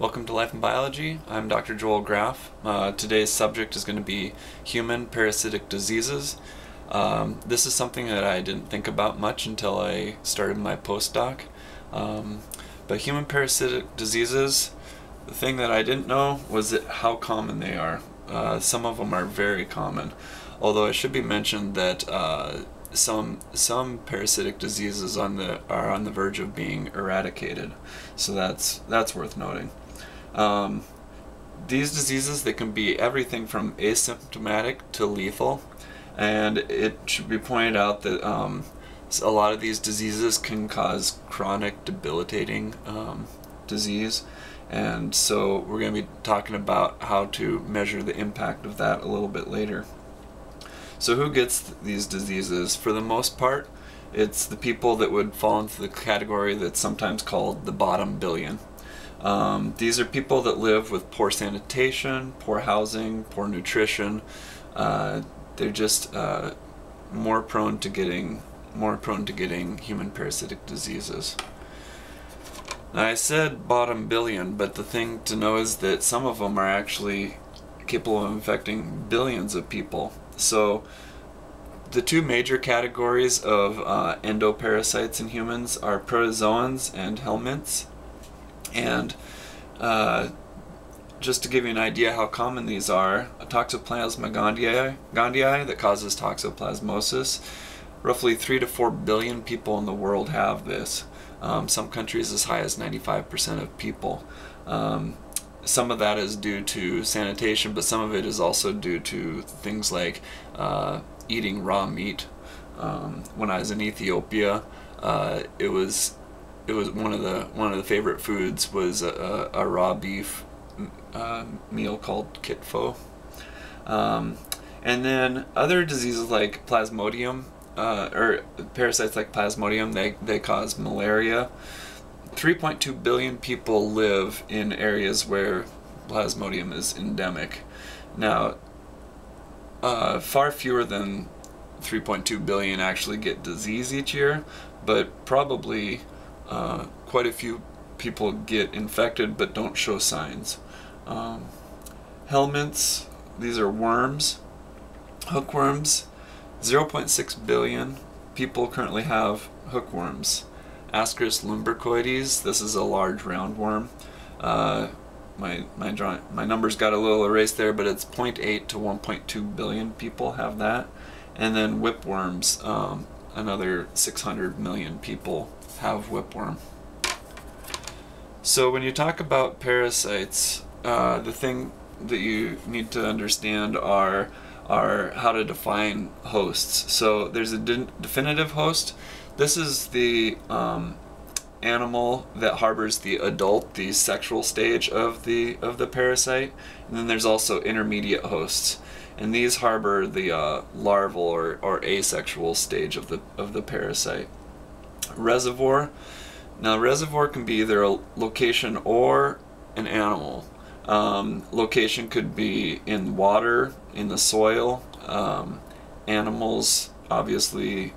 Welcome to Life and Biology. I'm Dr. Joel Graff. Uh, today's subject is going to be human parasitic diseases. Um, this is something that I didn't think about much until I started my postdoc. Um, but human parasitic diseases, the thing that I didn't know was how common they are. Uh, some of them are very common, although it should be mentioned that uh, some some parasitic diseases on the are on the verge of being eradicated, so that's that's worth noting. Um, these diseases they can be everything from asymptomatic to lethal, and it should be pointed out that um, a lot of these diseases can cause chronic debilitating um, disease and so we're going to be talking about how to measure the impact of that a little bit later. So who gets th these diseases? For the most part, it's the people that would fall into the category that's sometimes called the bottom billion. Um, these are people that live with poor sanitation, poor housing, poor nutrition. Uh, they're just uh, more prone to getting more prone to getting human parasitic diseases. Now I said bottom billion, but the thing to know is that some of them are actually capable of infecting billions of people. So the two major categories of uh, endoparasites in humans are protozoans and helminths. And uh, just to give you an idea how common these are, a Toxoplasma gondii, gondii that causes toxoplasmosis, roughly 3 to 4 billion people in the world have this. Um, some countries as high as 95% of people. Um, some of that is due to sanitation, but some of it is also due to things like uh, eating raw meat. Um, when I was in Ethiopia, uh, it was it was one of the one of the favorite foods was a, a raw beef uh, meal called kitfo. Um, and then other diseases like plasmodium uh, or parasites like plasmodium they they cause malaria 3.2 billion people live in areas where Plasmodium is endemic. Now, uh, far fewer than 3.2 billion actually get disease each year, but probably uh, quite a few people get infected but don't show signs. Um, helminths, these are worms. Hookworms, 0.6 billion people currently have hookworms. Ascaris lumbricoides, this is a large roundworm. Uh, my my drawing, my numbers got a little erased there, but it's 0.8 to 1.2 billion people have that. And then whipworms, um, another 600 million people have whipworm. So when you talk about parasites, uh, the thing that you need to understand are are how to define hosts. So there's a de definitive host. This is the um, animal that harbors the adult, the sexual stage of the of the parasite, and then there's also intermediate hosts, and these harbor the uh, larval or, or asexual stage of the of the parasite. Reservoir. Now, reservoir can be either a location or an animal. Um, location could be in water, in the soil. Um, animals, obviously,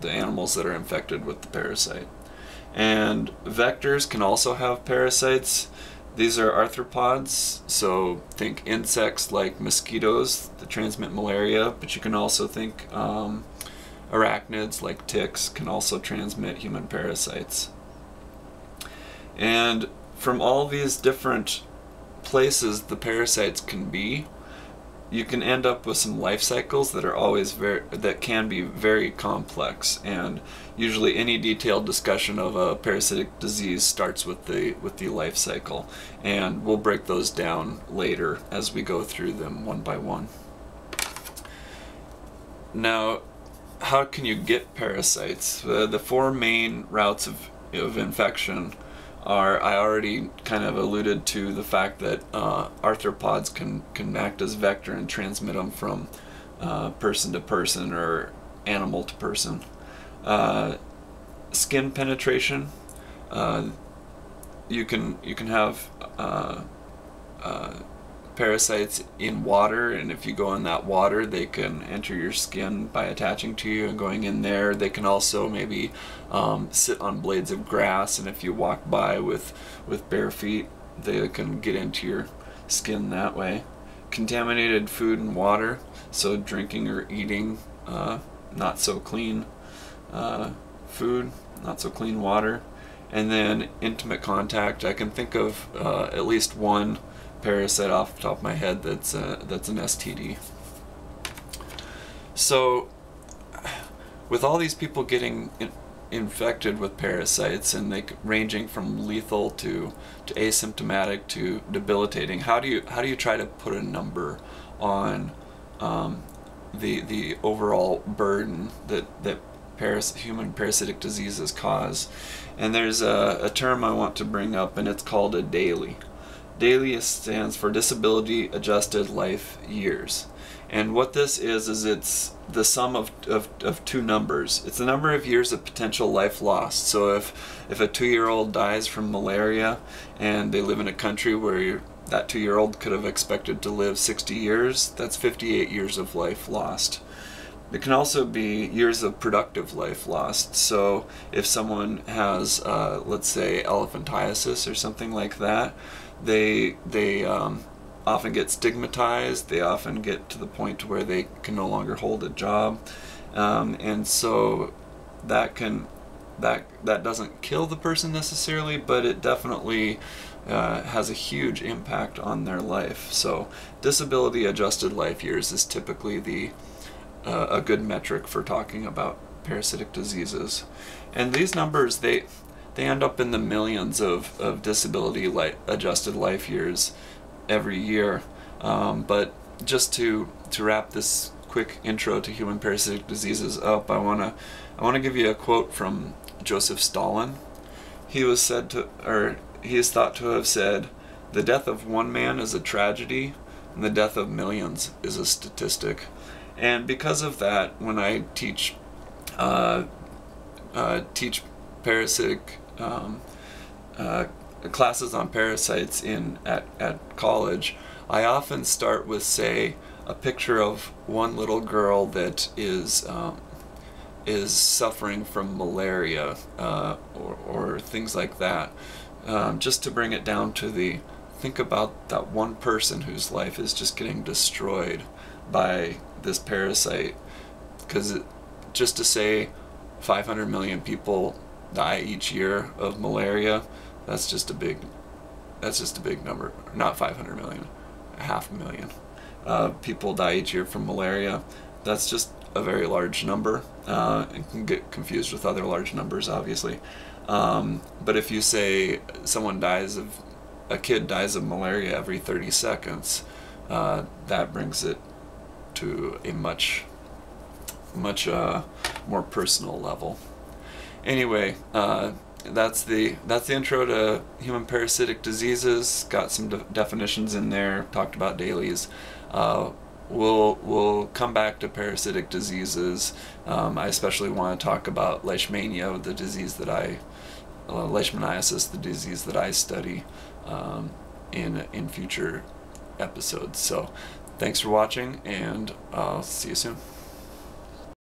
the animals that are infected with the parasite. And vectors can also have parasites. These are arthropods, so think insects like mosquitoes that transmit malaria, but you can also think um, arachnids like ticks can also transmit human parasites. And from all these different places the parasites can be, you can end up with some life cycles that are always very that can be very complex. And usually any detailed discussion of a parasitic disease starts with the with the life cycle. And we'll break those down later as we go through them one by one. Now how can you get parasites uh, the four main routes of, of infection are I already kind of alluded to the fact that uh, arthropods can, can act as vector and transmit them from uh, person to person or animal to person. Uh, skin penetration, uh, you can you can have uh, parasites in water and if you go in that water they can enter your skin by attaching to you and going in there they can also maybe um, sit on blades of grass and if you walk by with with bare feet they can get into your skin that way. Contaminated food and water, so drinking or eating uh, not so clean uh, food, not so clean water, and then intimate contact. I can think of uh, at least one parasite off the top of my head that's uh, that's an STD. So, with all these people getting in, infected with parasites and they ranging from lethal to to asymptomatic to debilitating, how do you how do you try to put a number on um, the the overall burden that that paras human parasitic diseases cause? And there's a, a term I want to bring up, and it's called a DALY. DALY stands for Disability Adjusted Life Years. And what this is, is it's the sum of, of, of two numbers. It's the number of years of potential life lost. So if, if a two-year-old dies from malaria and they live in a country where that two-year-old could have expected to live 60 years, that's 58 years of life lost. It can also be years of productive life lost. So if someone has, uh, let's say, elephantiasis or something like that, they they um, often get stigmatized. They often get to the point where they can no longer hold a job, um, and so that can that that doesn't kill the person necessarily, but it definitely uh, has a huge impact on their life. So disability adjusted life years is typically the uh, a good metric for talking about parasitic diseases, and these numbers they they end up in the millions of, of disability li adjusted life years every year. Um, but just to to wrap this quick intro to human parasitic diseases up, I wanna I wanna give you a quote from Joseph Stalin. He was said to, or he is thought to have said, "The death of one man is a tragedy, and the death of millions is a statistic." And because of that, when I teach uh, uh, teach parasitic um, uh, classes on parasites in at, at college, I often start with say a picture of one little girl that is um, is suffering from malaria uh, or, or things like that, um, just to bring it down to the think about that one person whose life is just getting destroyed by this parasite. Because just to say 500 million people die each year of malaria that's just a big that's just a big number. Not 500 million half a million uh, people die each year from malaria. That's just a very large number uh, and can get confused with other large numbers obviously. Um, but if you say someone dies of a kid dies of malaria every 30 seconds uh, that brings it to a much much uh, more personal level anyway uh, that's the that's the intro to human parasitic diseases. Got some de definitions in there. Talked about DALYs. Uh, we'll we'll come back to parasitic diseases. Um, I especially want to talk about leishmania, the disease that I uh, leishmaniasis, the disease that I study um, in in future episodes. So, thanks for watching, and I'll see you soon.